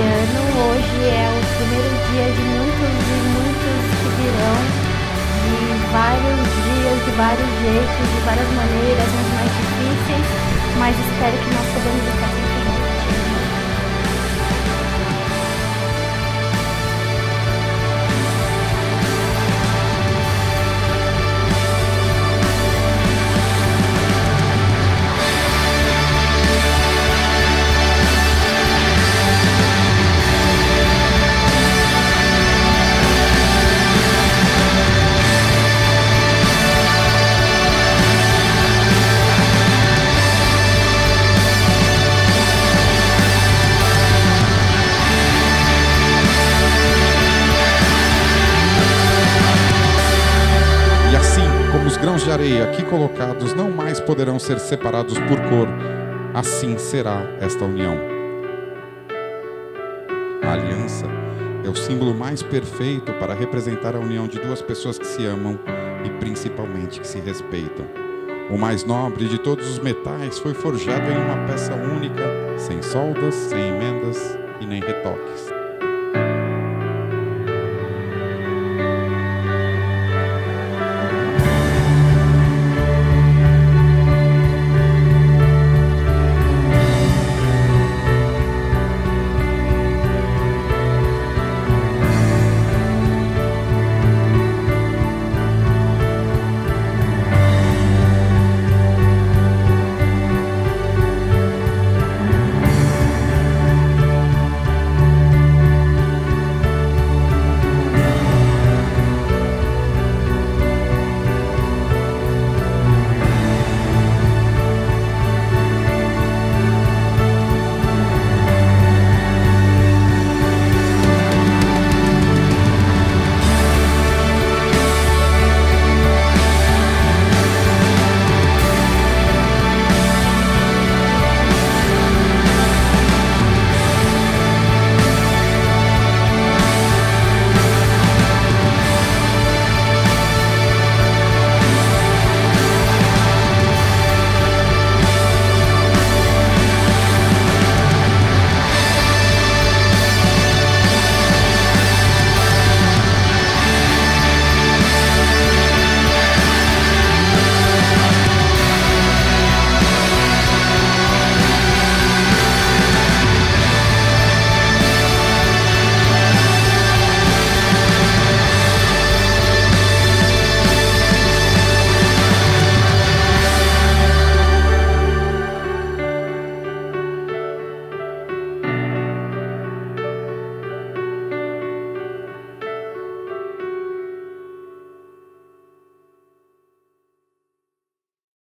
ano. Hoje é o primeiro dia de muitos e muitos que virão, de vários dias, de vários jeitos, de várias maneiras, uns mais difíceis, mas espero que nós podemos estar de areia aqui colocados não mais poderão ser separados por cor. Assim será esta união. A aliança é o símbolo mais perfeito para representar a união de duas pessoas que se amam e principalmente que se respeitam. O mais nobre de todos os metais foi forjado em uma peça única, sem soldas, sem emendas e nem retoques.